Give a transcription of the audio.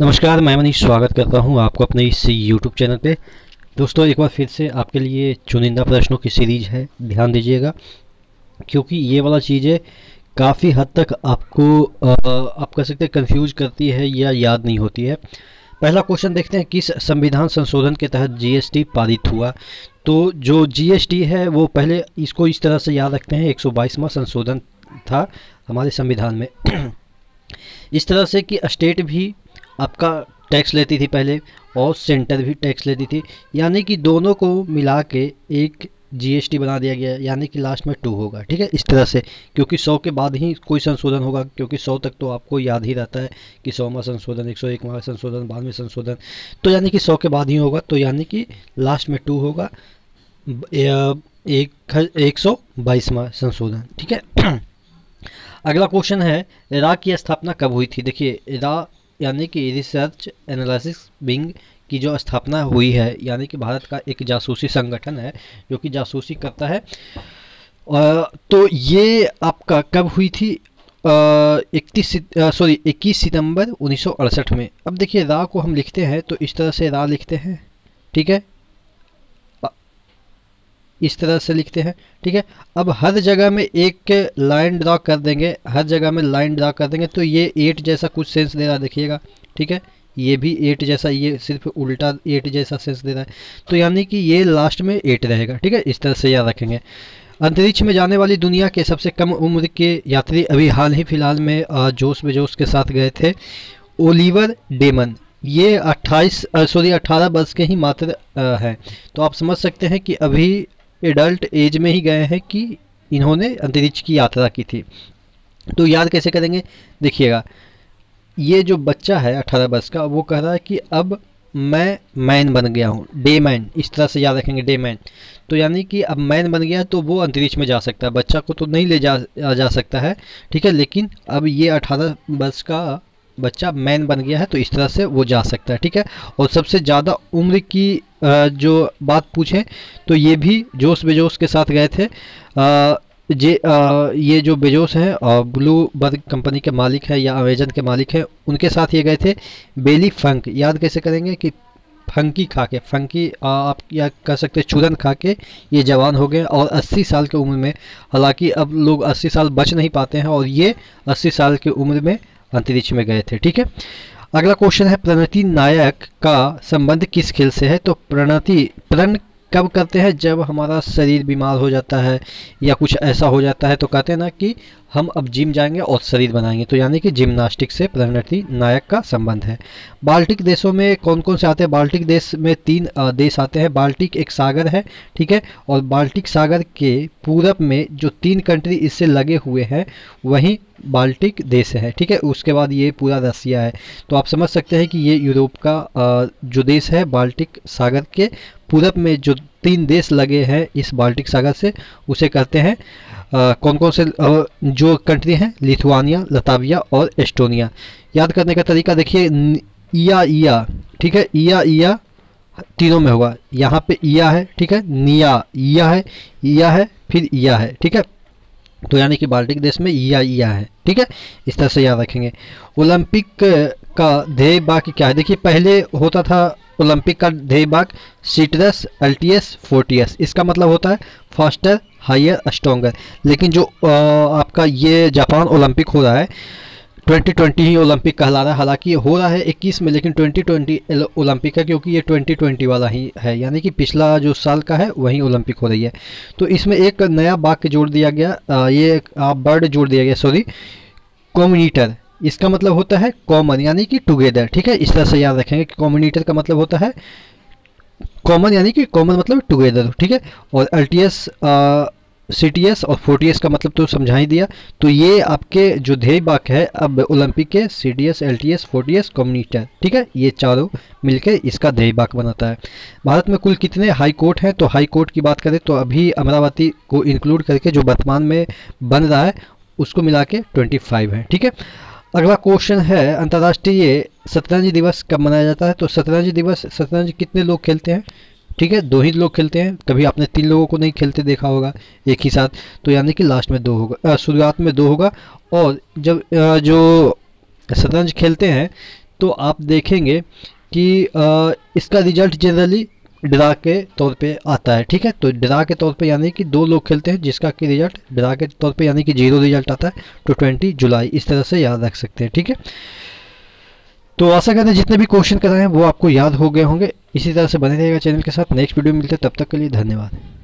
नमस्कार, मैं मनीष स्वागत करता हूँ आपको अपने इस यूट्यूब चैनल पे। दोस्तों, एक बार फिर से आपके लिए चुनिंदा प्रश्नों की सीरीज़ है, ध्यान दीजिएगा, क्योंकि ये वाला चीज़ें काफ़ी हद तक आपको आप कह सकते हैं कंफ्यूज करती है या याद नहीं होती है। पहला क्वेश्चन देखते हैं, किस संविधान संशोधन के तहत जीएसटी पारित हुआ? तो जो जीएसटी है, वो पहले इसको इस तरह से याद रखते हैं, एक संशोधन था हमारे संविधान में। इस तरह से कि स्टेट भी आपका टैक्स लेती थी पहले और सेंटर भी टैक्स लेती थी। यानी कि दोनों को मिला के एक जीएसटी बना दिया गया, यानी कि लास्ट में टू होगा, ठीक है? इस तरह से, क्योंकि सौ के बाद ही कोई संशोधन होगा, क्योंकि सौ तक तो आपको याद ही रहता है कि सौवा संशोधन, एक सौ एकवा संशोधन बाद में संशोधन। तो यानी कि सौ के बाद ही होगा तो यानी कि लास्ट में टू होगा एक एक सौ बाईसवा संशोधन, ठीक है? अगला क्वेश्चन है, रा की स्थापना कब हुई थी? देखिए इराक यानी कि रिसर्च एनालिसिस विंग की जो स्थापना हुई है, यानी कि भारत का एक जासूसी संगठन है, जो कि जासूसी करता है। तो ये आपका कब हुई थी? इकतीस सॉरी इक्कीस सितंबर उन्नीस सौ अड़सठ में। अब देखिए, रा को हम लिखते हैं तो इस तरह से रा लिखते हैं। ठीक है? इस तरह से लिखते हैं, ठीक है? अब हर जगह में एक लाइन ड्रा कर देंगे, हर जगह में लाइन ड्रा कर देंगे तो ये एट जैसा कुछ सेंस दे रहा देखिएगा, ठीक है? ये भी एट जैसा, ये सिर्फ़ उल्टा एट जैसा सेंस दे रहा है। तो यानी कि ये लास्ट में एट रहेगा, ठीक है? इस तरह से याद रखेंगे। अंतरिक्ष में जाने वाली दुनिया के सबसे कम उम्र के यात्री अभी हाल ही फ़िलहाल में जोश बेजोश के साथ गए थे, ओलिवर डेमन। ये 28 सॉरी 18 वर्ष के ही मात्र हैं। तो आप समझ सकते हैं कि अभी एडल्ट एज में ही गए हैं कि इन्होंने अंतरिक्ष की यात्रा की थी। तो याद कैसे करेंगे? देखिएगा, ये जो बच्चा है अठारह वर्ष का, वो कह रहा है कि अब मैं मैन बन गया हूँ, डे मैन, इस तरह से याद रखेंगे, डे मैन। तो यानी कि अब मैन बन गया तो वो अंतरिक्ष में जा सकता है, बच्चा को तो नहीं ले जा जा सकता है, ठीक है, लेकिन अब ये अठारह वर्ष का बच्चा मैन बन गया है तो इस तरह से वो जा सकता है, ठीक है? और सबसे ज़्यादा उम्र की जो बात पूछें तो ये भी जोश बेजोश के साथ गए थे। जे ये जो बेजोस हैं ब्लू बर्ग कंपनी के मालिक हैं या अमेजन के मालिक हैं, उनके साथ ये गए थे। बेली फंक, याद कैसे करेंगे कि फंकी खा के, फंकी आप या कह सकते हैं चूरन खा के ये जवान हो गए और 80 साल की उम्र में, हालाँकि अब लोग 80 साल बच नहीं पाते हैं और ये 80 साल की उम्र में अंतरिक्ष में गए थे, ठीक है? अगला क्वेश्चन है, प्रणति नायक का संबंध किस खेल से है? तो प्रणति, प्रण कब करते हैं? जब हमारा शरीर बीमार हो जाता है या कुछ ऐसा हो जाता है तो कहते हैं ना कि हम अब जिम जाएँगे और शरीर बनाएँगे। तो यानी कि जिम्नास्टिक से प्रणति नायक का संबंध है। बाल्टिक देशों में कौन कौन से आते हैं? बाल्टिक देश में तीन देश आते हैं। बाल्टिक एक सागर है, ठीक है? और बाल्टिक सागर के पूरब में जो तीन कंट्री इससे लगे हुए हैं, वहीं बाल्टिक देश है, ठीक है? उसके बाद ये पूरा रसिया है। तो आप समझ सकते हैं कि ये यूरोप का जो देश है, बाल्टिक सागर के पूरब में जो तीन देश लगे हैं इस बाल्टिक सागर से, उसे कहते हैं कौन कौन से जो कंट्री हैं? लिथुआनिया लताविया और एस्टोनिया याद करने का तरीका देखिए इया इया ठीक है? इया इया तीनों में होगा। यहाँ पे इया है, ठीक है? निया इया है इया है, फिर इया है, ठीक है? तो यानी कि बाल्टिक देश में इया इया है, ठीक है? इस तरह से याद रखेंगे। ओलंपिक का ध्येय बाकी क्या है? देखिए, पहले होता था ओलंपिक का ध्येय बाग सीटरस एल्टीएस फोर्टियस इसका मतलब होता है फास्टर हायर स्ट्रोंगर। लेकिन जो आपका ये जापान ओलंपिक हो रहा है 2020 ही ओलंपिक कहला रहा है। हालाँकि ये हो रहा है 21 में लेकिन 2020 ओलंपिक है क्योंकि ये 2020 वाला ही है। यानी कि पिछला जो साल का है वही ओलंपिक हो रही है। तो इसमें एक नया वाक्य जोड़ दिया गया आ, ये बर्ड जोड़ दिया गया सॉरी कॉम्यूनिटर। इसका मतलब होता है कॉमन यानी कि टुगेदर। ठीक है इस तरह से याद रखेंगे कॉम्यूनिटर का मतलब होता है कॉमन यानी कि कॉमन मतलब टुगेदर। ठीक है और एल्टीएस सी टी एस और फोर्टी का मतलब तो समझा ही दिया। तो ये आपके जो ध्येय वाक्य है, अब ओलंपिक के C D S L T S forty S कम्युनिटर ठीक है? ये चारों मिलकर इसका ध्येय वाक्य बनाता है। भारत में कुल कितने हाई कोर्ट हैं? तो हाई कोर्ट की बात करें तो अभी अमरावती को इंक्लूड करके जो वर्तमान में बन रहा है, उसको मिला के ट्वेंटी फाइव है। ठीक है? अगला क्वेश्चन है अंतर्राष्ट्रीय शतरंज दिवस कब मनाया जाता है? तो शतरंज दिवस, शतरंज कितने लोग खेलते हैं? ठीक है दो ही लोग खेलते हैं कभी आपने तीन लोगों को नहीं खेलते देखा होगा एक ही साथ तो यानी कि लास्ट में दो होगा शुरुआत में दो होगा और जब जो शतरंज खेलते हैं तो आप देखेंगे कि आ, इसका रिज़ल्ट जनरली ड्रा के तौर पे आता है ठीक है? तो ड्रा के तौर पे यानी कि दो लोग खेलते हैं जिसका कि रिज़ल्ट ड्रा के तौर पे यानी कि ज़ीरो रिज़ल्ट आता है तो ट्वेंटी जुलाई इस तरह से याद रख सकते हैं ठीक है? तो आशा करते हैं जितने भी क्वेश्चन कराए हैं, वो आपको याद हो गए होंगे। इसी तरह से बने रहेगा चैनल के साथ। नेक्स्ट वीडियो मिलते हैं। तब तक के लिए धन्यवाद।